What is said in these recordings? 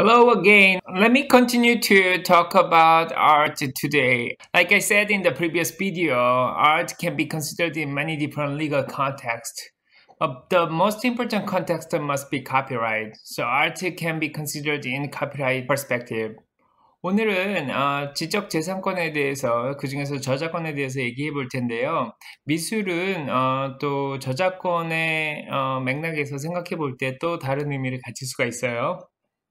Hello again. Let me continue to talk about art today. Like I said in the previous video, art can be considered in many different legal contexts. But the most important context must be copyright. So art can be considered in copyright perspective. 오늘은 어, 지적 재산권에 대해서 그 중에서 저작권에 대해서 얘기해 볼 텐데요. 미술은 어, 또 저작권의 어, 맥락에서 생각해 볼 때 또 다른 의미를 가질 수가 있어요.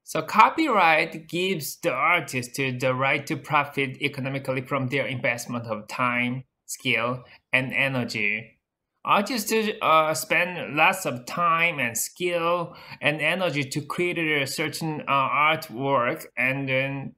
So copyright gives the artist the right to profit economically from their investment of time, skill, and energy. Artists uh, spend lots of time and skill and energy to create a certain uh, artwork, and then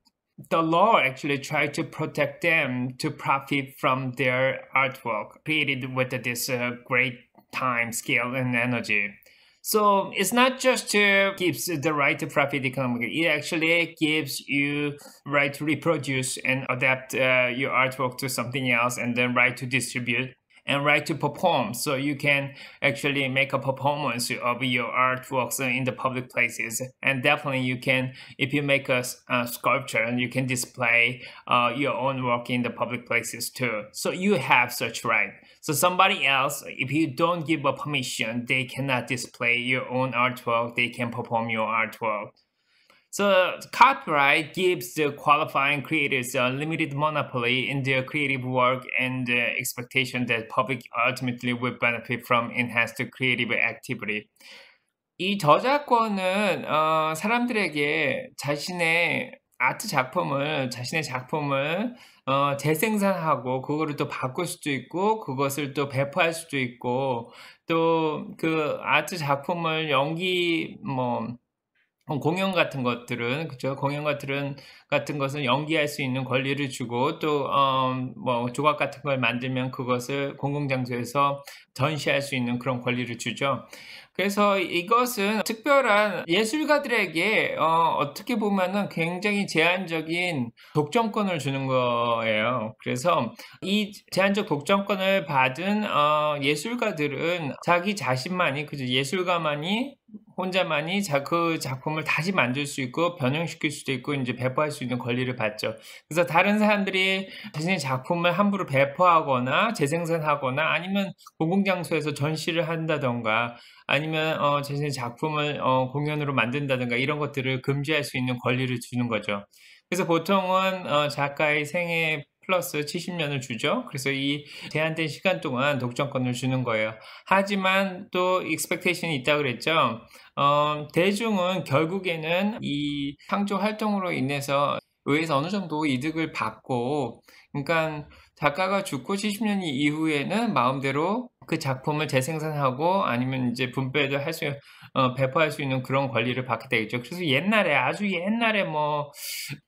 the law actually tries to protect them to profit from their artwork created with this uh, great time, skill, and energy. So it's not just to gives the right to profit economically. It actually gives you right to reproduce and adapt uh, your artwork to something else, and then right to distribute and right to perform. So you can actually make a performance of your artworks in the public places. And definitely you can, if you make a, a sculpture, and you can display uh, your own work in the public places too. So you have such right. So somebody else, if you don't give a permission, they cannot display your own artwork. They can perform your artwork. So copyright gives the qualifying creators a limited monopoly in their creative work and the expectation that public ultimately will benefit from enhanced creative activity. 이 저작권은 어, 사람들에게 자신의 아트 작품을 자신의 작품을 어, 재생산하고 그거를 또 바꿀 수도 있고 그것을 또 배포할 수도 있고 또 그 아트 작품을 연기 뭐 공연 같은 것들은 그죠 공연 같은 같은 것은 연기할 수 있는 권리를 주고 또어뭐 조각 같은 걸 만들면 그것을 공공 장소에서 전시할 수 있는 그런 권리를 주죠. 그래서 이것은 특별한 예술가들에게 어, 어떻게 보면은 굉장히 제한적인 독점권을 주는 거예요. 그래서 이 제한적 독점권을 받은 어, 예술가들은 자기 자신만이 그죠 예술가만이 혼자만이 자, 그 작품을 다시 만들 수 있고 변형시킬 수도 있고 이제 배포할 수 있는 권리를 받죠. 그래서 다른 사람들이 자신의 작품을 함부로 배포하거나 재생산하거나 아니면 공공장소에서 전시를 한다던가 아니면 어, 자신의 작품을 어, 공연으로 만든다든가 이런 것들을 금지할 수 있는 권리를 주는 거죠. 그래서 보통은 어, 작가의 생애 플러스 70년을 주죠. 그래서 이 제한된 시간 동안 독점권을 주는 거예요. 하지만 또 expectation이 있다 그랬죠. 어, 대중은 결국에는 이 창조 활동으로 인해서 의회에서 어느 정도 이득을 받고 그러니까 작가가 죽고 70년 이후에는 마음대로 그 작품을 재생산하고 아니면 이제 분배도 할 수, 어, 배포할 수 있는 그런 권리를 받게 되겠죠. 그래서 옛날에, 아주 옛날에 뭐,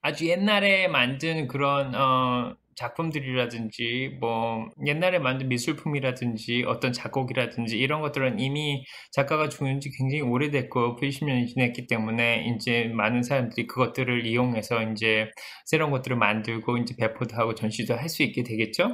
아주 옛날에 만든 그런, 어, 작품들이라든지 뭐 옛날에 만든 미술품이라든지 어떤 작곡이라든지 이런 것들은 이미 작가가 죽은 지 굉장히 오래됐고 90년이 지났기 때문에 이제 많은 사람들이 그것들을 이용해서 이제 새로운 것들을 만들고 이제 배포도 하고 전시도 할 수 있게 되겠죠.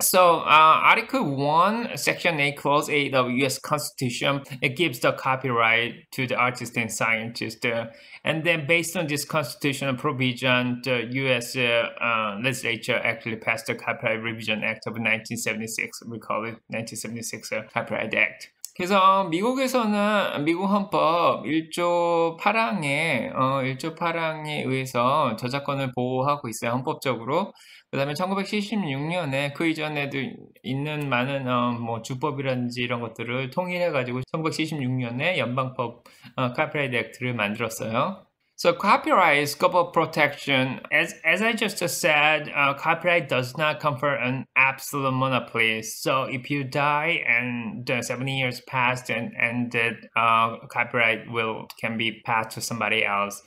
So, uh, Article 1, Section 8, Clause 8 of U.S. Constitution, it gives the copyright to the artist and scientist. Uh, and then based on this constitutional provision, the U.S. Uh, uh, legislature actually passed the Copyright Revision Act of 1976. We call it 1976 uh, Copyright Act. 그래서 미국에서는 미국 헌법 1조 8항에 어, 1조 8항에 의해서 저작권을 보호하고 있어요. 헌법적으로. 그다음에 1976년에 그 이전에도 있는 많은 어, 뭐 주법이라든지 이런 것들을 통일해 가지고 1976년에 연방법 어, 카피라이트 액트를 만들었어요. So copyright scope of protection, as, as I just said, uh, copyright does not confer an absolute monopoly. So if you die and the 70 years passed and, and the uh, copyright will can be passed to somebody else.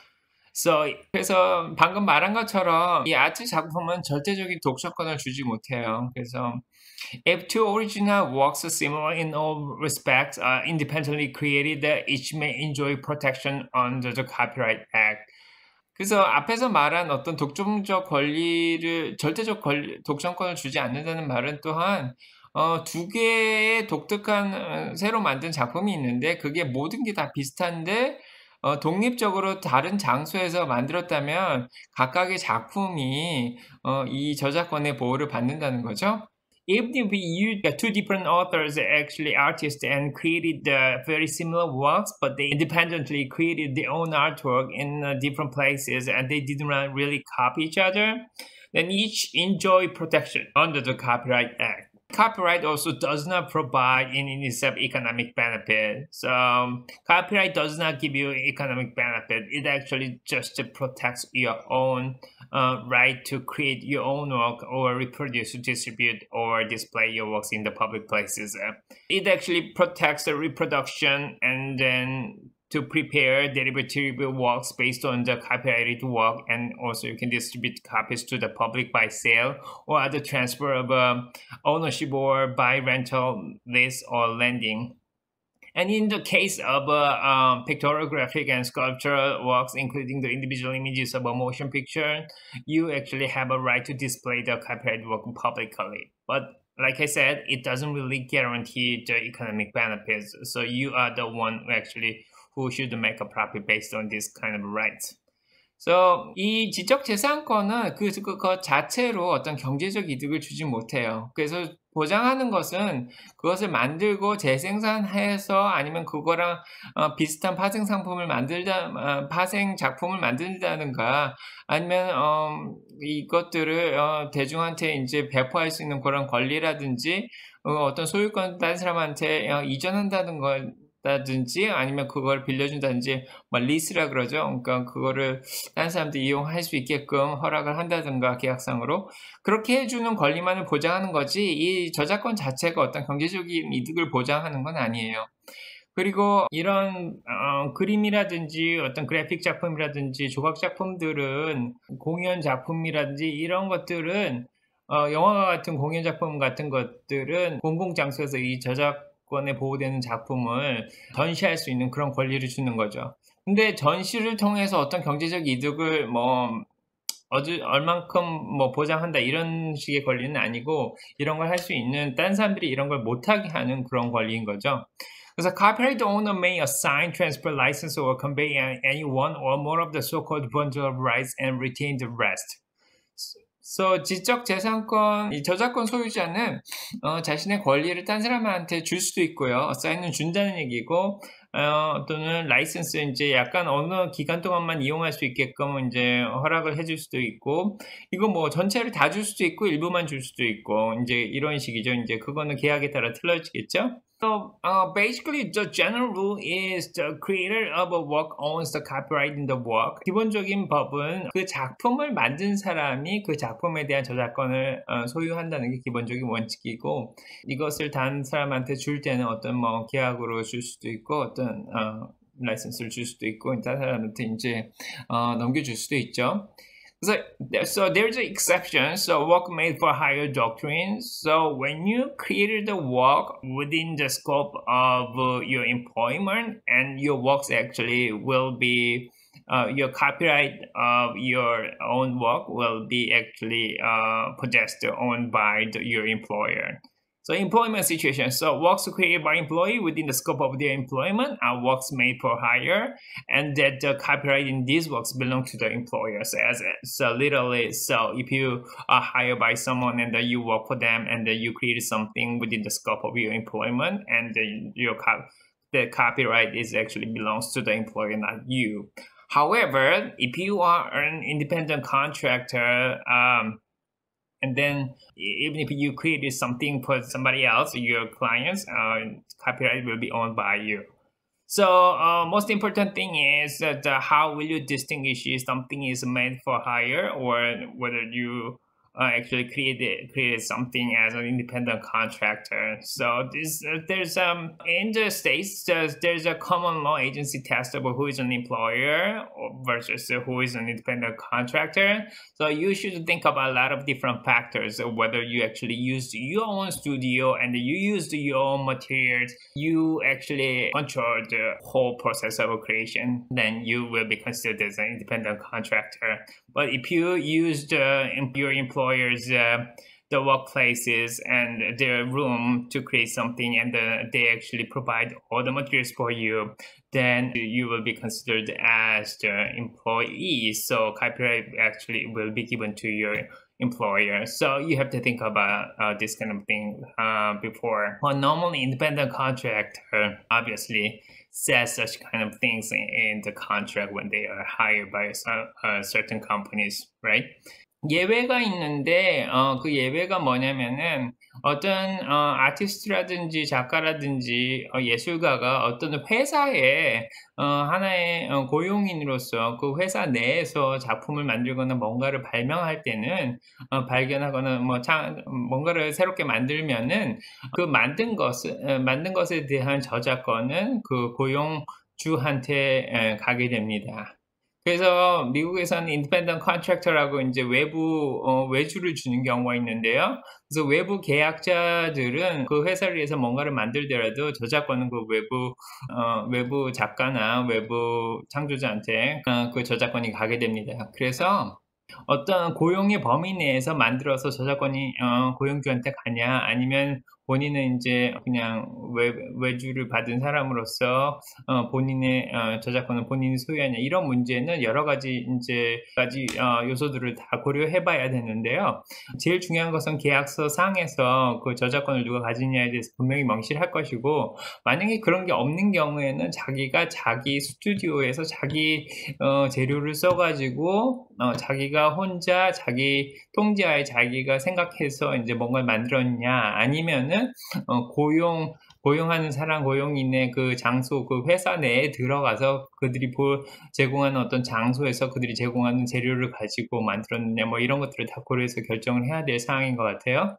So, 그래서 방금 말한 것처럼 이 아트 작품은 절대적인 독서권을 주지 못해요. 그래서 If two original works similar in all respects are independently created, each may enjoy protection under the Copyright Act. 그래서 앞에서 말한 어떤 독점적 권리를 절대적 권리, 독점권을 주지 않는다는 말은 또한 어, 두 개의 독특한 새로 만든 작품이 있는데 그게 모든 게 다 비슷한데 어, 독립적으로 다른 장소에서 만들었다면 각각의 작품이 어, 이 저작권의 보호를 받는다는 거죠. Even if we use two different authors, actually artists, and created uh, very similar works, but they independently created their own artwork in uh, different places, and they didn't really copy each other, then each enjoy protection under the Copyright Act. Copyright also does not provide any itself economic benefit. So um, copyright does not give you economic benefit. It actually just protects your own uh, right to create your own work or reproduce, distribute, or display your works in the public places. It actually protects the reproduction and then to prepare derivative works based on the copyrighted work and also you can distribute copies to the public by sale or other transfer of uh, ownership or by rental lease or lending and in the case of uh, um, pictorial graphic and sculptural works including the individual images of a motion picture you actually have a right to display the copyrighted work publicly but like I said, it doesn't really guarantee the economic benefits. So you are the one who actually who should make a profit based on this kind of rights. So 이 지적 재산권은 그, 그, 그 자체로 어떤 경제적 이득을 주지 못해요. 그래서 보장하는 것은 그것을 만들고 재생산해서 아니면 그거랑 어, 비슷한 파생 상품을 만들다, 어, 파생 작품을 만든다든가 아니면 어, 이것들을 어, 대중한테 이제 배포할 수 있는 그런 권리라든지 어, 떤 소유권 다른 사람한테 어, 이전한다는 걸 다든지 아니면 그걸 빌려준다든지 뭐 리스라 그러죠. 그러니까 그거를 다른 사람들 이용할 수 있게끔 허락을 한다든가 계약상으로 그렇게 해주는 권리만을 보장하는 거지 이 저작권 자체가 어떤 경제적인 이득을 보장하는 건 아니에요. 그리고 이런 어, 그림이라든지 어떤 그래픽 작품이라든지 조각 작품들은 공연 작품이라든지 이런 것들은 어, 영화 같은 공연 작품 같은 것들은 공공 장소에서 이 저작 권에 보호되는 작품을 전시할 수 있는 그런 권리를 주는 거죠. 근데 전시를 통해서 어떤 경제적 이득을 뭐 어느 얼만큼 뭐 보장한다 이런 식의 권리는 아니고 이런 걸 할 수 있는 딴 사람들이 이런 걸 못하게 하는 그런 권리인 거죠. 그래서 copyright owner may assign, transfer, license, or convey any one or more of the so-called bundle of rights and retain the rest. So, 지적 재산권, 이 저작권 소유자는 어, 자신의 권리를 딴 사람한테 줄 수도 있고요. assign은 준다는 얘기고, 어, 또는 라이센스 이제 약간 어느 기간 동안만 이용할 수 있게끔 이제 허락을 해줄 수도 있고, 이거 뭐 전체를 다 줄 수도 있고 일부만 줄 수도 있고, 이제 이런 식이죠. 이제 그거는 계약에 따라 틀려지겠죠. So uh, basically, the general rule is the creator of a work owns the copyright in the work. 기본적인 법은 그 작품을 만든 사람이 그 작품에 대한 저작권을 어, 소유한다는 게 기본적인 원칙이고 이것을 단 사람한테 줄 때는 어떤 뭐 계약으로 줄 수도 있고 어떤 어, 라이선스를 줄 수도 있고 다른 사람한테 이제 어, 넘겨줄 수도 있죠. So, so there's an exception. So work made for higher doctrine. So when you created the work within the scope of uh, your employment, and your works actually will be uh, your copyright of your own work will be actually uh, possessed owned by the, your employer. So employment situation. So works created by employee within the scope of their employment are works made for hire, and that the copyright in these works belong to the employers. As so literally, so if you are hired by someone and then you work for them and then you create something within the scope of your employment, and then your the copyright is actually belongs to the employer, not you. However, if you are an independent contractor, um, and then even if you create something for somebody else, your clients, uh, copyright will be owned by you. So uh, most important thing is that uh, how will you distinguish if something is made for hire or whether you uh, actually created created something as an independent contractor. So this uh, there's um in the states there's, there's a common law agency test about who is an employer versus who is an independent contractor. So you should think about a lot of different factors whether you actually use your own studio and you use your own materials. You actually control the whole process of creation. Then you will be considered as an independent contractor. But if you used the your employer's uh, the workplaces and their room to create something and the, they actually provide all the materials for you, then you will be considered as the employee. So copyright actually will be given to your employer. So you have to think about uh, this kind of thing uh, before. Well, normally independent contractor obviously says such kind of things in, the contract when they are hired by uh, certain companies, right? 예외가 있는데 어, 그 예외가 뭐냐면은 어떤 어, 아티스트라든지 작가라든지 어, 예술가가 어떤 회사에 어, 하나의 어, 고용인으로서 그 회사 내에서 작품을 만들거나 뭔가를 발명할 때는 어, 발견하거나 뭐 차, 뭔가를 새롭게 만들면은 그 만든 것 어, 만든 것에 대한 저작권은 그 고용주한테 가게 됩니다. 그래서 미국에서는 independent contractor라고 이제 외부 어, 외주를 주는 경우가 있는데요. 그래서 외부 계약자들은 그 회사를 위해서 뭔가를 만들더라도 저작권은 그 외부 어, 외부 작가나 외부 창조자한테 어, 그 저작권이 가게 됩니다. 그래서 어떤 고용의 범위 내에서 만들어서 저작권이 어, 고용주한테 가냐 아니면 본인은 이제 그냥 외, 외주를 받은 사람으로서 어, 본인의 어, 저작권은 본인이 소유하냐 이런 문제는 여러 가지 이제 가지 어, 요소들을 다 고려해봐야 되는데요. 제일 중요한 것은 계약서 상에서 그 저작권을 누가 가지냐에 대해서 분명히 명시할 것이고 만약에 그런 게 없는 경우에는 자기가 자기 스튜디오에서 자기 어, 재료를 써가지고 어, 자기가 혼자 자기 통제하에 자기가 생각해서 이제 뭔가를 만들었냐 아니면은 어, 고용 고용하는 사람 고용인의 그 장소 그 회사 내에 들어가서 그들이 보, 제공하는 어떤 장소에서 그들이 제공하는 재료를 가지고 만들었느냐 뭐 이런 것들을 다 고려해서 결정을 해야 될 상황인 것 같아요.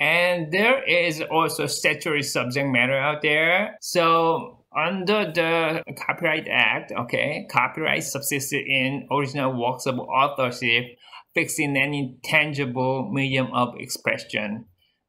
And there is also statutory subject matter out there. So under the Copyright Act, okay, copyright subsists in original works of authorship, fixing any tangible medium of expression.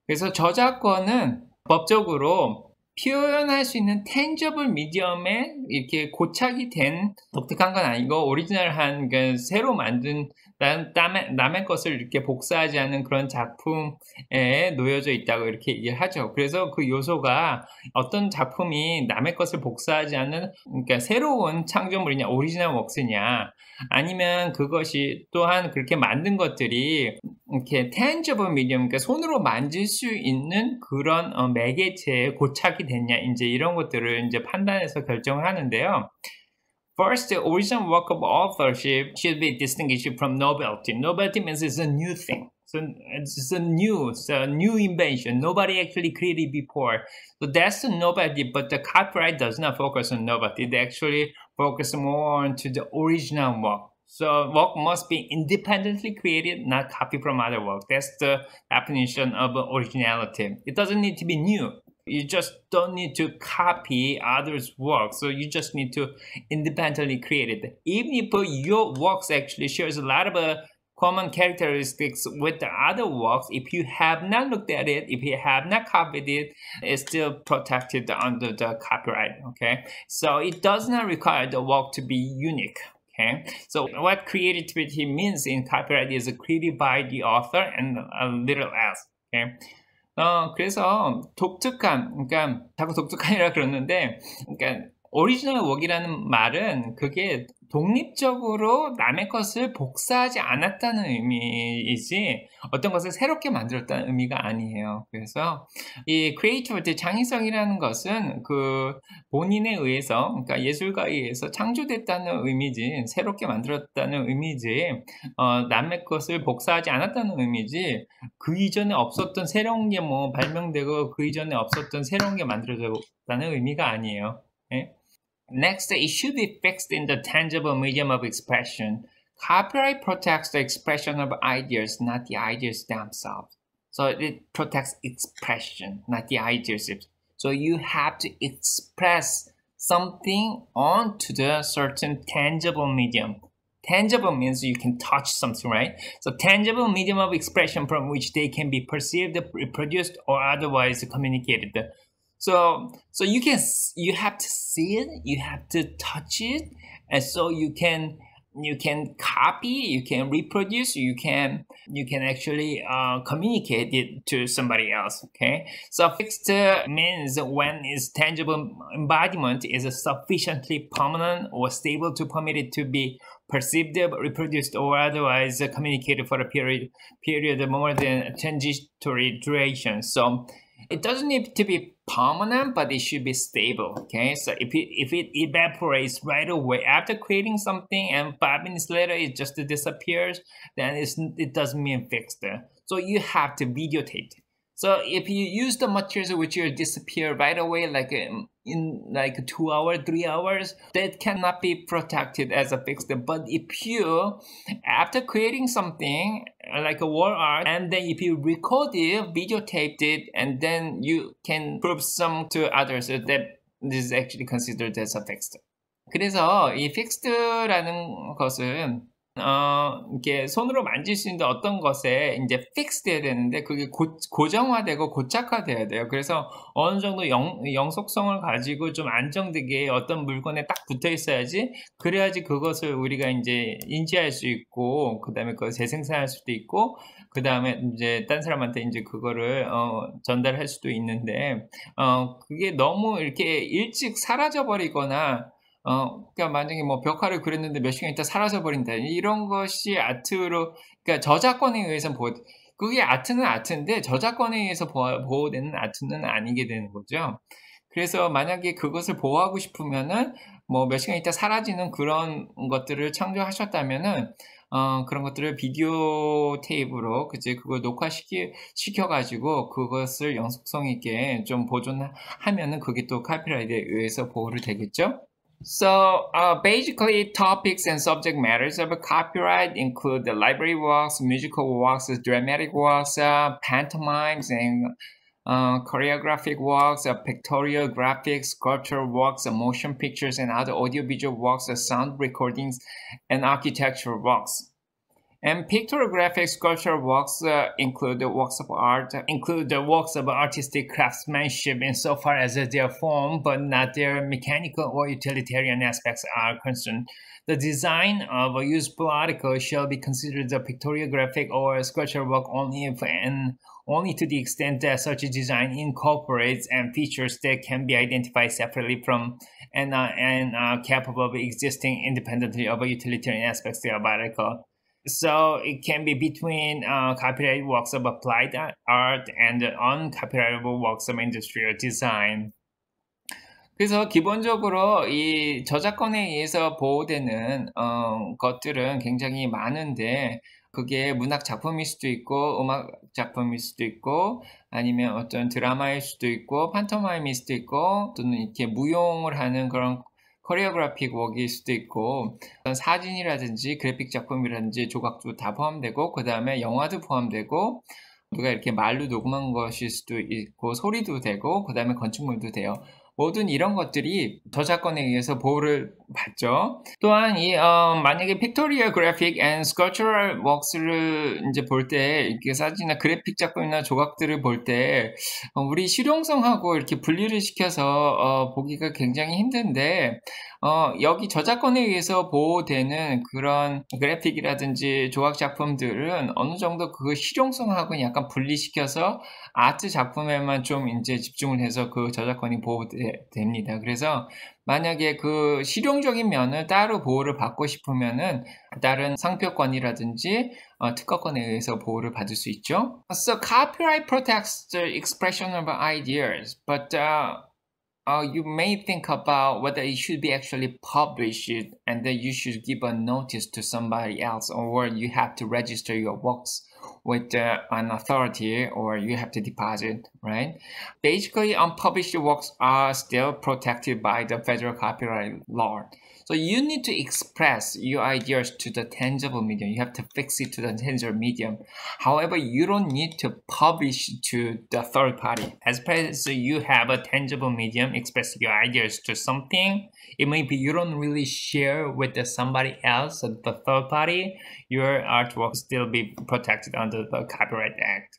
그래서 저작권은 법적으로 표현할 수 있는 텐저블 미디엄에 이렇게 고착이 된 독특한 건 아니고 오리지널한 그 새로 만든 남의, 남의 것을 이렇게 복사하지 않은 그런 작품에 놓여져 있다고 이렇게 얘기를 하죠. 그래서 그 요소가 어떤 작품이 남의 것을 복사하지 않는 그러니까 새로운 창조물이냐 오리지널 웍스냐 아니면 그것이 또한 그렇게 만든 것들이 이렇게 tangible medium, 그러니까 손으로 만질 수 있는 그런 어, 매개체에 고착이 됐냐, 이제 이런 것들을 이제 판단해서 결정을 하는데요. First, the original work of authorship should be distinguished from novelty. Novelty means it's a new thing. So it's a new, it's a new invention. Nobody actually created before. So that's the novelty, but the copyright does not focus on novelty. They actually focus more on to the original work. So work must be independently created, not copied from other work. That's the definition of originality. It doesn't need to be new. You just don't need to copy others' work. So you just need to independently create it. Even if your works actually shares a lot of uh, common characteristics with the other works, if you have not looked at it, if you have not copied it, it's still protected under the copyright. Okay. So it does not require the work to be unique. Okay, so what creativity means in copyright is created by the author and a little else. Okay. 어, 그래서 독특한, 그러니까 자꾸 독특한이라 그러는데, 그러니까 original work이라는 말은 그게 독립적으로 남의 것을 복사하지 않았다는 의미이지 어떤 것을 새롭게 만들었다는 의미가 아니에요. 그래서 이 creativity 창의성이라는 것은 그 본인에 의해서 그러니까 예술가에 의해서 창조됐다는 의미지 새롭게 만들었다는 의미지 어, 남의 것을 복사하지 않았다는 의미지 그 이전에 없었던 새로운 게 뭐 발명되고 그 이전에 없었던 새로운 게 만들어졌다는 의미가 아니에요. 네? Next, it should be fixed in the tangible medium of expression. Copyright protects the expression of ideas, not the ideas themselves. So it protects expression, not the ideas. So you have to express something onto the certain tangible medium. Tangible means you can touch something, right? So tangible medium of expression from which they can be perceived, reproduced, or otherwise communicated. So so you can you have to see it, you have to touch it, and so you can you can copy, you can reproduce, you can you can actually uh, communicate it to somebody else. Okay, so fixed means when its tangible embodiment is sufficiently permanent or stable to permit it to be perceived, reproduced, or otherwise communicated for a period period more than a transitory duration. So it doesn't need to be permanent, but it should be stable. Okay, so if it if it evaporates right away after creating something, and five minutes later it just disappears, then it's, it doesn't mean fixed. So you have to videotape. So if you use the materials which will disappear right away, like um, in like two hours, three hours, that cannot be protected as a fixed. But if you, after creating something uh, like a wall art, and then if you record it, videotaped it, and then you can prove some to others that this is actually considered as a fixed. 그래서 이 fixed라는 것은 어, 이렇게 손으로 만질 수 있는 어떤 것에 이제 fix 돼야 되는데 그게 고, 고정화되고 고착화돼야 돼요. 그래서 어느 정도 영, 영속성을 가지고 좀 안정되게 어떤 물건에 딱 붙어 있어야지 그래야지 그것을 우리가 이제 인지할 수 있고 그다음에 그걸 재생산할 수도 있고 그다음에 이제 딴 사람한테 이제 그거를 어, 전달할 수도 있는데 어, 그게 너무 이렇게 일찍 사라져 버리거나 어, 그러니까 만약에 뭐 벽화를 그렸는데 몇 시간 있다 사라져 버린다. 이런 것이 아트로, 그러니까 저작권에 의해서 보호, 그게 아트는 아트인데 저작권에 의해서 보호, 되는 아트는 아니게 되는 거죠. 그래서 만약에 그것을 보호하고 싶으면은 뭐 몇 시간 있다 사라지는 그런 것들을 창조하셨다면은 어, 그런 것들을 비디오 테이프로 그제 그걸 녹화시키 시켜 가지고 그것을 영속성 있게 좀 보존하면은 그게 또 카피라이트에 의해서 보호를 되겠죠. So uh, basically, topics and subject matters of copyright include the library works, musical works, dramatic works, uh, pantomimes, and uh, choreographic works, uh, pictorial graphics, sculpture works, uh, motion pictures, and other audiovisual works, uh, sound recordings, and architectural works. And pictographic sculpture works uh, include the works of art, include the works of artistic craftsmanship insofar as their form, but not their mechanical or utilitarian aspects are concerned. The design of a useful article shall be considered a pictographic or sculpture work only if and only to the extent that such a design incorporates and features that can be identified separately from and, uh, and are capable of existing independently of utilitarian aspects of the article. So it can be between uh, copyrighted works of applied art and uncopyrightable works of industrial design. 그래서 기본적으로 이 저작권에 의해서 보호되는 어, 것들은 굉장히 많은데 그게 문학 작품일 수도 있고 음악 작품일 수도 있고 아니면 어떤 드라마일 수도 있고 판토마임일 수도 있고 또는 이렇게 무용을 하는 그런 choreographic work일 수도 있고 사진이라든지 그래픽 작품이라든지 조각도 다 포함되고 그 다음에 영화도 포함되고 누가 이렇게 말로 녹음한 것일 수도 있고 소리도 되고 그 다음에 건축물도 돼요. 모든 이런 것들이 저작권에 의해서 보호를 받죠. 또한 이 어, 만약에 pictorial graphic and sculptural works를 이제 볼 때 이렇게 사진이나 그래픽 작품이나 조각들을 볼때 어, 우리 실용성하고 이렇게 분리를 시켜서 어, 보기가 굉장히 힘든데 어, 여기 저작권에 의해서 보호되는 그런 그래픽이라든지 조각 작품들은 어느 정도 그 실용성하고 약간 분리시켜서 아트 작품에만 좀 이제 집중을 해서 그 저작권이 보호 됩니다. 그래서 만약에 그 실용적인 면을 따로 보호를 받고 싶으면은 다른 상표권이라든지 어, 특허권에 의해서 보호를 받을 수 있죠. So copyright protects the expression of ideas, but uh, uh, you may think about whether it should be actually published and then you should give a notice to somebody else or you have to register your works with uh, an authority or you have to deposit, right? Basically, unpublished works are still protected by the federal copyright law. So you need to express your ideas to the tangible medium. You have to fix it to the tangible medium. However, you don't need to publish to the third party. As as you have a tangible medium, express your ideas to something. It may be you don't really share with somebody else, the third party. Your artwork still be protected under the Copyright Act.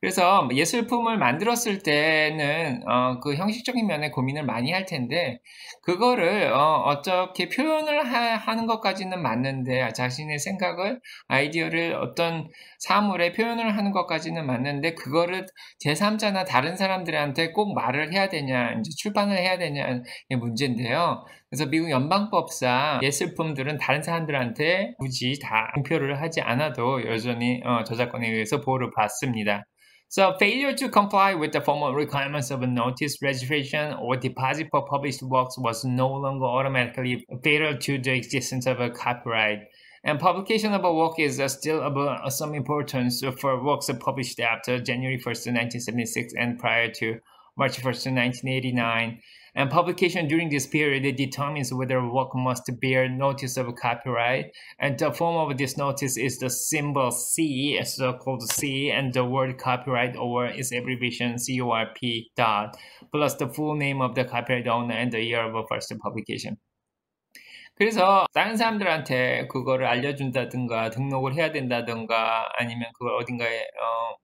그래서 예술품을 만들었을 때는 어, 그 형식적인 면에 고민을 많이 할 텐데 그거를 어, 떻게 표현을 하, 는 것까지는 맞는데 자신의 생각을 아이디어를 어떤 사물에 표현을 하는 것까지는 맞는데 그거를 제3자나 다른 사람들한테 꼭 말을 해야 되냐 이제 출판을 해야 되냐의 문제인데요. 그래서 미국 연방법상 예술품들은 다른 사람들한테 굳이 다 공표를 하지 않아도 여전히 어, 저작권에 의해서 보호를 받습니다. So failure to comply with the formal requirements of a notice, registration, or deposit for published works was no longer automatically fatal to the existence of a copyright. And publication of a work is uh, still of some importance for works published after January 1st, 1976 and prior to March 1st, 1989. And publication during this period determines whether a work must bear notice of copyright. And the form of this notice is the symbol C, so called C, and the word copyright or its abbreviation CORP dot, plus the full name of the copyright owner and the year of first publication. 그래서 다른 사람들한테 그거를 알려준다든가 등록을 해야 된다든가 아니면 그걸 어딘가에 어, 음,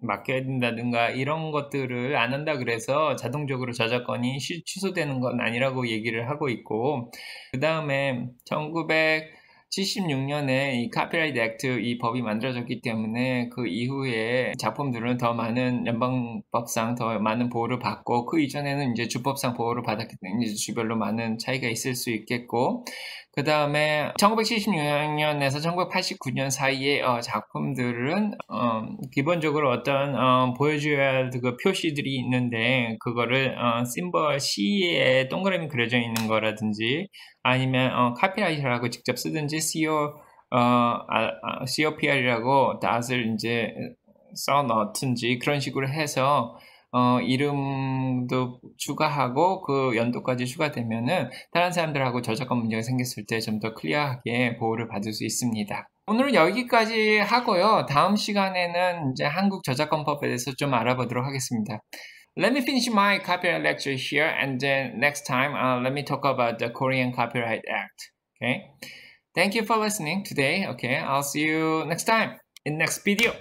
맡겨야 된다든가 이런 것들을 안 한다 그래서 자동적으로 저작권이 취소되는 건 아니라고 얘기를 하고 있고 그 다음에 1900 76년에 이 카피라이트 액트 이 법이 만들어졌기 때문에 그 이후에 작품들은 더 많은 연방법상 더 많은 보호를 받고 그 이전에는 이제 주법상 보호를 받았기 때문에 주별로 많은 차이가 있을 수 있겠고 그 다음에 1976년에서 1989년 사이의 어, 작품들은 어, 기본적으로 어떤 어, 보여줘야 할 그 표시들이 있는데 그거를 어, 심벌 C에 동그라미 그려져 있는 거라든지 아니면 어, 카피라이트라고 직접 쓰든지 CO 어, 아, 아, COPR이라고 닷을 이제 써 넣든지 그런 식으로 해서 어, 이름도 추가하고 그 연도까지 추가되면은 다른 사람들하고 저작권 문제가 생겼을 때 좀 더 클리어하게 보호를 받을 수 있습니다. 오늘은 여기까지 하고요. 다음 시간에는 이제 한국 저작권법에 대해서 좀 알아보도록 하겠습니다. Let me finish my copyright lecture here and then next time uh, let me talk about the Korean Copyright Act. Okay. Thank you for listening today. Okay. I'll see you next time in next video.